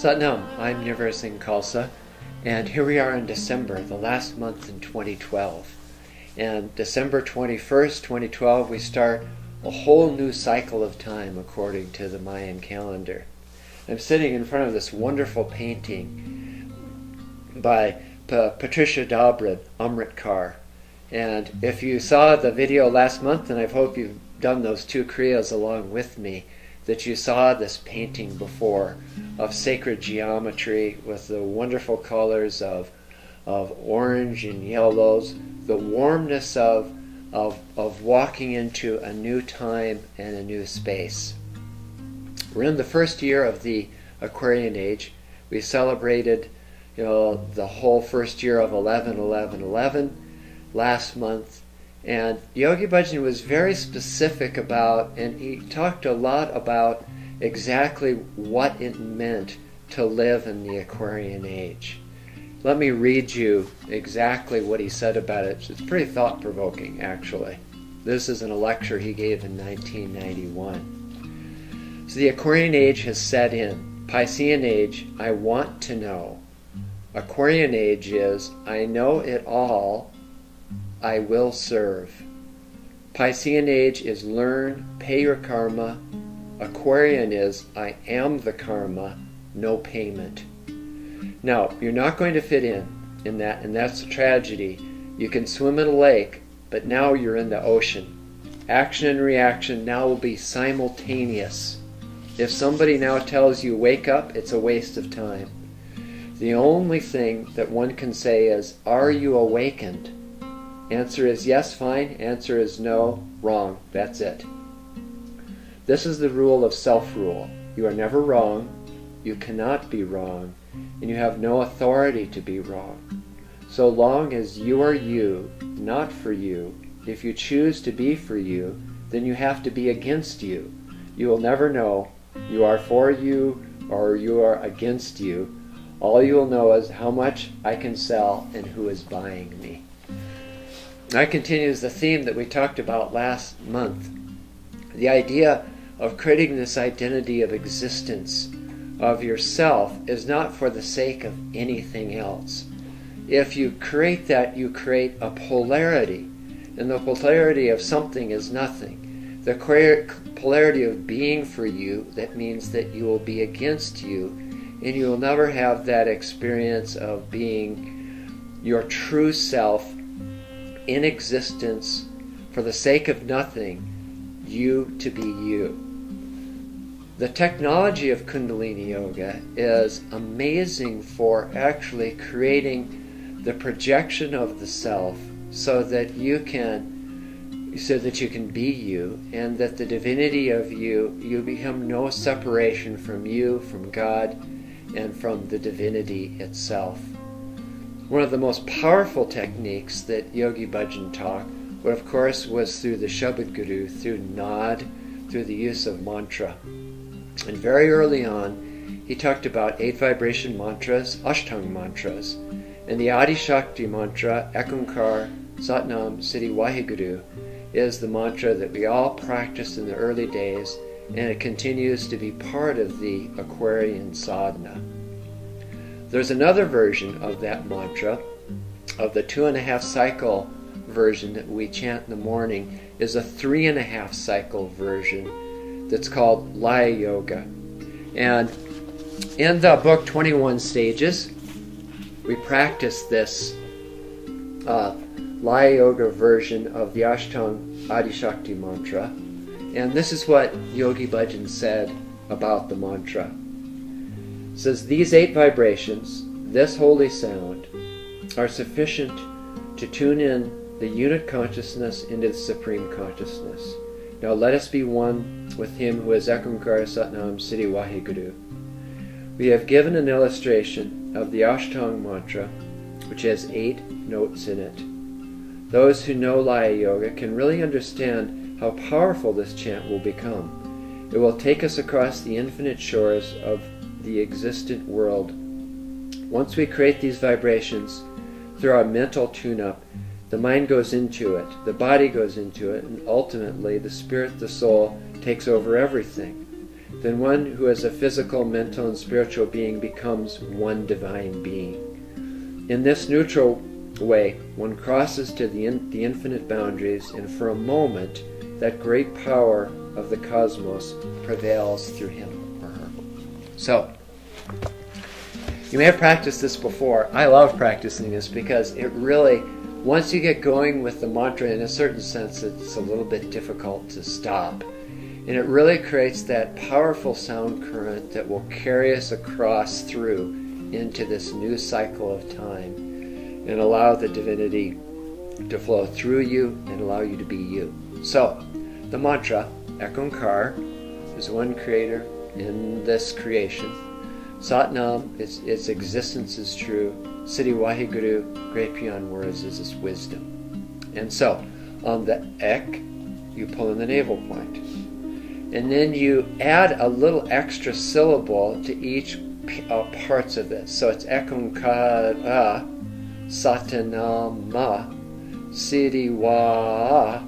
Satnam, I'm Nirvair Singh Khalsa, and here we are in December, the last month in 2012. And December 21st, 2012, we start a whole new cycle of time according to the Mayan calendar. I'm sitting in front of this wonderful painting by P- Patricia Dobred, Amritkar. And if you saw the video last month, and I hope you've done those two kriyas along with me, that you saw this painting before of sacred geometry with the wonderful colors of, of orange and yellows, the warmness of, of, of walking into a new time and a new space. We're in the first year of the Aquarian Age. We celebrated you know, the whole first year of 11 11 11 last month and Yogi Bhajan was very specific about, and he talked a lot about exactly what it meant to live in the Aquarian age. Let me read you exactly what he said about it. It's pretty thought provoking, actually. This is in a lecture he gave in 1991. So the Aquarian age has set in. Piscean age, I want to know. Aquarian age is, I know it all I will serve. Piscean age is learn, pay your karma. Aquarian is I am the karma, no payment. Now, you're not going to fit in in that, and that's a tragedy. You can swim in a lake, but now you're in the ocean. Action and reaction now will be simultaneous. If somebody now tells you wake up, it's a waste of time. The only thing that one can say is, Are you awakened? Answer is yes, fine. Answer is no, wrong. That's it. This is the rule of self rule. You are never wrong, you cannot be wrong, and you have no authority to be wrong. So long as you are you, not for you, if you choose to be for you, then you have to be against you. You will never know you are for you or you are against you. All you will know is how much I can sell and who is buying me. That continues the theme that we talked about last month. The idea of creating this identity of existence of yourself is not for the sake of anything else. If you create that, you create a polarity, and the polarity of something is nothing. The polarity of being for you, that means that you will be against you, and you will never have that experience of being your true self in existence for the sake of nothing, you to be you. The technology of Kundalini Yoga is amazing for actually creating the projection of the self so that you can so that you can be you and that the divinity of you you become no separation from you from God and from the divinity itself. One of the most powerful techniques that Yogi Bhajan taught, but of course, was through the Shabad Guru, through Naad, through the use of mantra. And very early on, he talked about eight vibration mantras, Ashtang mantras, and the Adi Shakti mantra, Ekunkar, Satnam, Siri Waheguru, is the mantra that we all practiced in the early days, and it continues to be part of the Aquarian sadhana. There's another version of that mantra, of the two and a half cycle version that we chant in the morning, is a three and a half cycle version that's called Laya Yoga. And in the book 21 Stages, we practice this uh, Laya Yoga version of the Ashtang Adishakti mantra. And this is what Yogi Bhajan said about the mantra says these eight vibrations, this holy sound, are sufficient to tune in the unit consciousness into the supreme consciousness. Now let us be one with him who is Ekunkara Satnam Siri Waheguru. We have given an illustration of the Ashtang mantra, which has eight notes in it. Those who know Laya Yoga can really understand how powerful this chant will become. It will take us across the infinite shores of the existent world. Once we create these vibrations through our mental tune up, the mind goes into it, the body goes into it, and ultimately the spirit, the soul, takes over everything. then one who is a physical, mental, and spiritual being becomes one divine being. In this neutral way, one crosses to the, in, the infinite boundaries, and for a moment, that great power of the cosmos prevails through him. So, you may have practiced this before. I love practicing this because it really, once you get going with the mantra, in a certain sense, it's a little bit difficult to stop. And it really creates that powerful sound current that will carry us across through into this new cycle of time and allow the divinity to flow through you and allow you to be you. So, the mantra, Ekankar, is one creator in this creation. Satnam, its, its existence is true. Siri Waheguru, great beyond words, is its wisdom. And so, on the ek, you pull in the navel point. And then you add a little extra syllable to each uh, parts of this. So it's ekankara, satanama, siddhi wa,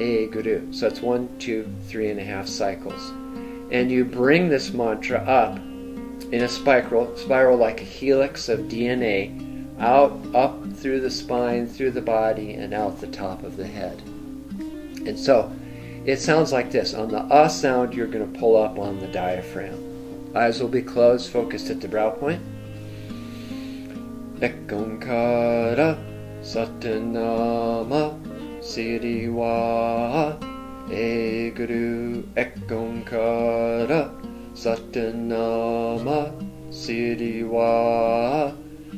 e guru. So it's one, two, three and a half cycles. And you bring this mantra up in a spiral, spiral like a helix of DNA, out, up through the spine, through the body, and out the top of the head. And so it sounds like this. On the uh sound, you're going to pull up on the diaphragm. Eyes will be closed, focused at the brow point. Ekankara Satanama Siriwa Eguru Ekankara Satanama Siriwa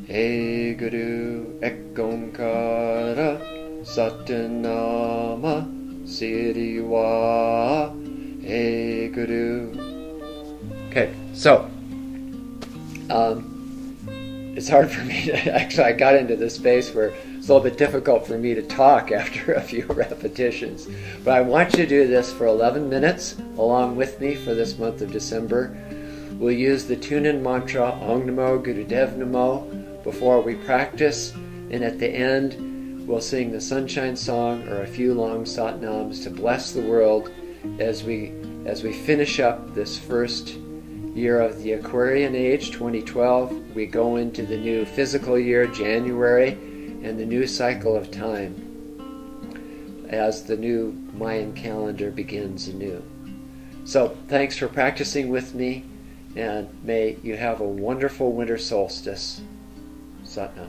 Eguru Ekankara Satanama Siriwa Eguru Okay, so um, it's hard for me to actually. I got into this space where it's a little bit difficult for me to talk after a few repetitions. But I want you to do this for 11 minutes along with me for this month of December. We'll use the tune in mantra Ong Namo Gurudev Namo before we practice, and at the end, we'll sing the Sunshine Song or a few long satnams to bless the world as we as we finish up this first year of the Aquarian Age, 2012. We go into the new physical year, January, and the new cycle of time as the new Mayan calendar begins anew. So, thanks for practicing with me, and may you have a wonderful winter solstice. Satnam.